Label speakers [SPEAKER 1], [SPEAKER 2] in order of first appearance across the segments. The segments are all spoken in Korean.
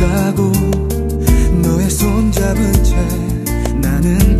[SPEAKER 1] 없다고 너의 손 잡은 채 나는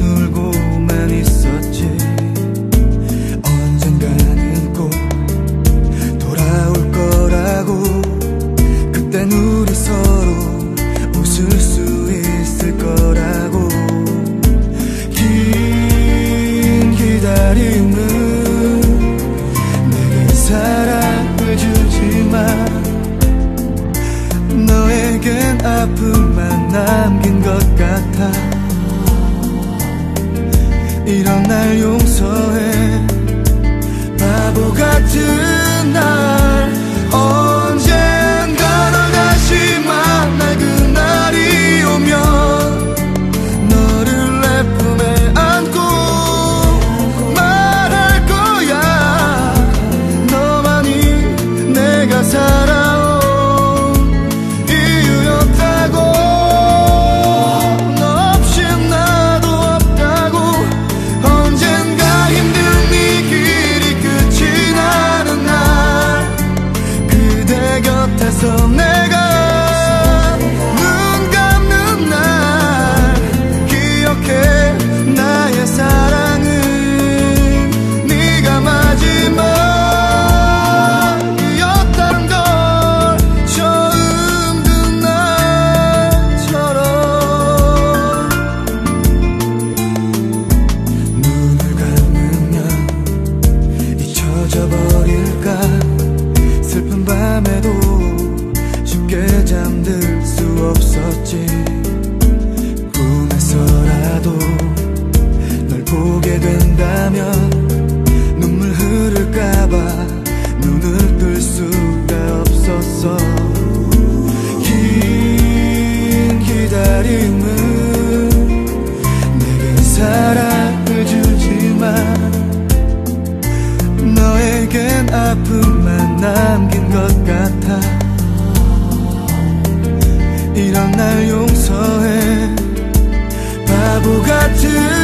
[SPEAKER 1] esa 된다면 눈물 흐를까봐 눈을 뜰 수가 없었어 긴 기다림은 내겐 사랑을 주지만 너에겐 아픔만 남긴 것 같아. 이런 날 용서해 바보 같은